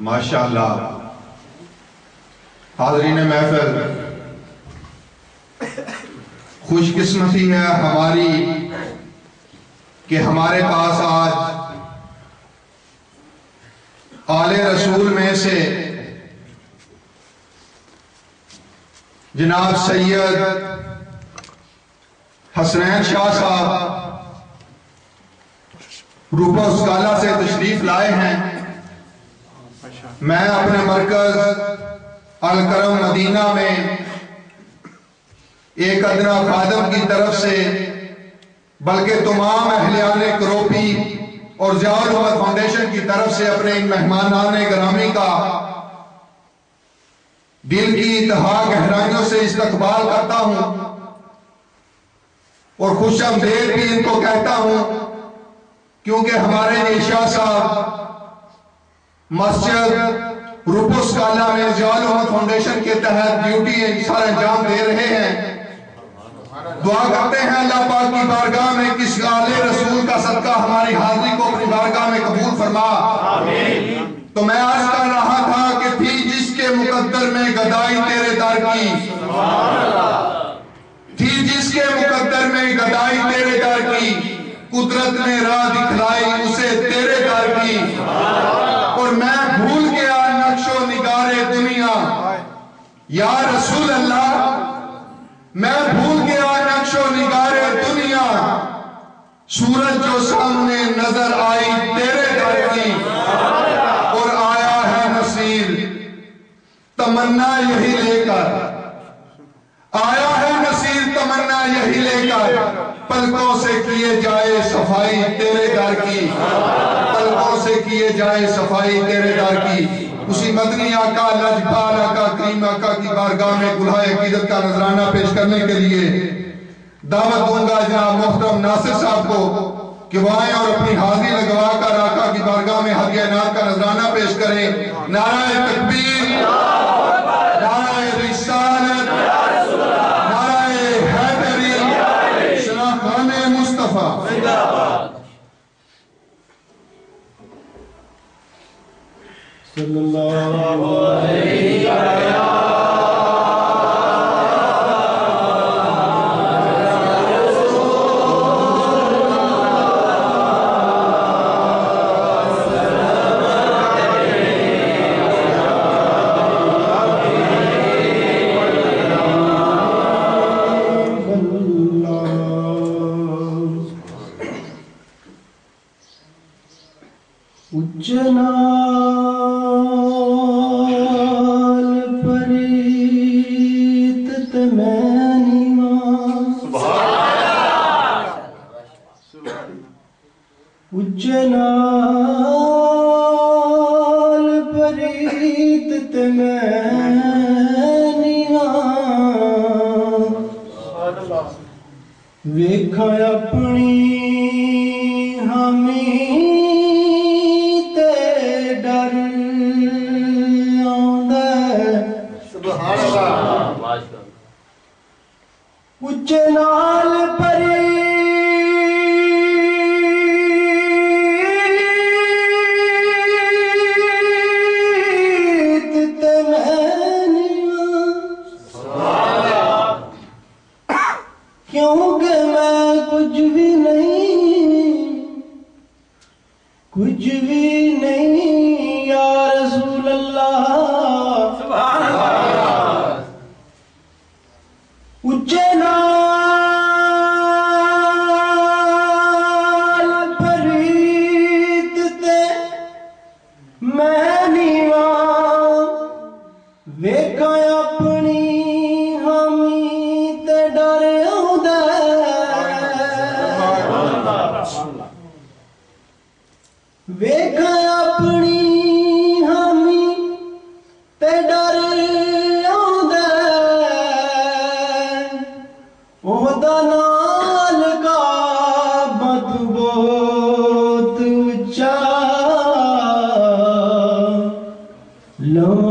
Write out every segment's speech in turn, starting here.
माशाल्लाह। हाजरीन महफिल। खुशकिस्मती है हमारी कि हमारे पास आज आले रसूल में से जनाब सैयद हसनैन शाह साहब रूपा स्काला से तशरीफ़ लाए हैं। मैं अपने मरकज अलकरम मदीना में एक अदना खादम की तरफ़ से, बल्कि तमाम अहलियान करोपी और जियाउल फाउंडेशन की तरफ़ से अपने इन मेहमान ग्रामी का दिल की इंतहा गहराइयों से इस्तकबाल करता हूँ और खुश भी इनको कहता हूँ, क्योंकि हमारे निशा साहब मस्जिद रूपुस में जियाउल फाउंडेशन के तहत ड्यूटी सर अंजाम दे रहे हैं। दुआ करते हैं अल्लाह पाक की बारगाह में किस आले रसूल का सदका हमारी हाजिरी को अपनी बारगाह में कबूल फरमा। तो मैं आज कर रहा था कि थी जिसके मुकद्दर में गदाई तेरे दर की थी जिसके मुकद्दर में गदाई तेरे दर की, कुदरत ने राह दिखलाई उसे तेरे दर की। भूल गया नक्शो निगारे दुनिया। या रसूल अल्लाह मैं भूल गया नक्शो निगारे दुनिया। सूरज जो सामने नज़र आई, तेरे घर की। और आया है नसीर। तमन्ना यही लेकर। आया है नसीर, तमन्ना यही लेकर। पलकों से किए जाए सफ़ाई तेरे दर की। पलकों से किए जाए सफ़ाई तेरे दर की। उसी मदनी आका लजपाल आका करीम आका की बारगाह में गुल्हाए अकीदत का नजराना पेश करने के लिए दावत दूँगा जनाब मोहतरम नासिर साहब को कि वो आए और अपनी हाजिरी लगवा कर आका की बारगाह में नाम का नजराना पेश करें। नाराय तकबीर। Ujjana ਵੇਖਾਂ ਆਪਣੀ ਹਾਮੀ ਤੇ ਡਰ ਆਉਂਦਾ ਸੁਭਾਨ ਅੱਲਾਹ। ਉੱਚੇ नहीं या रसूल अल्लाह उच्चे मैं ਵੇਖਾਂ ਆਪਣੀ ਹਾਮੀ ਤੇ ਡਰ ਆਉਂਦਾ ਉਹਦਾ ਨਾਲ ਕਾ ਬਹੁਤ ਉੱਚਾ। लो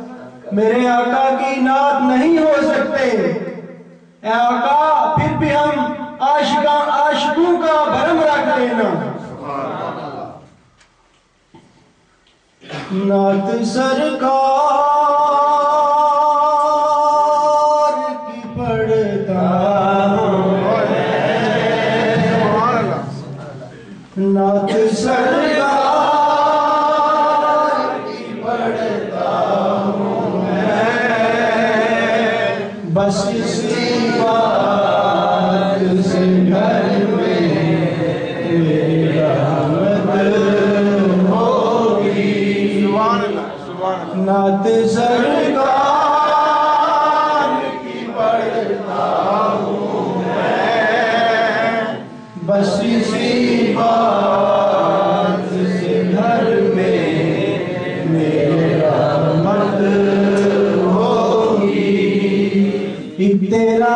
मेरे आका की नात नहीं हो सकते। आका फिर भी हम आशिका आशकू का भरम रख लेना। नात सरकार तेरा